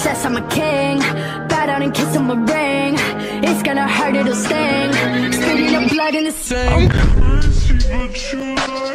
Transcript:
princess, I'm a king. Bow down and kiss on my ring. It's gonna hurt, it'll sting. Spitting up blood in the sink. I'm crazy, but you like